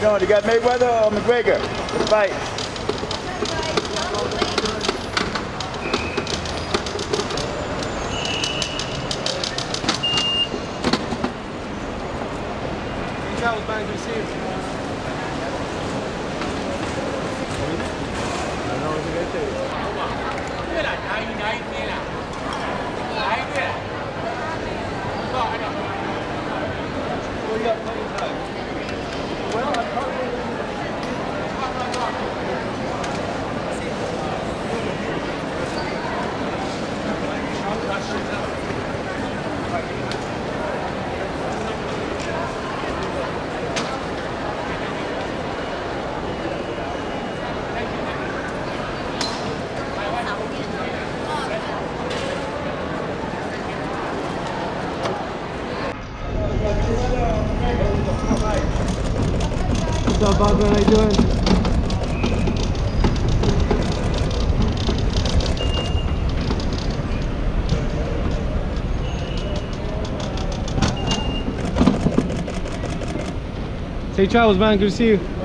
doing? You got Mayweather or McGregor? Let's fight. Travels back to see you. What's up, Bogdan? How you doing? Safe travels, man. Good to see you.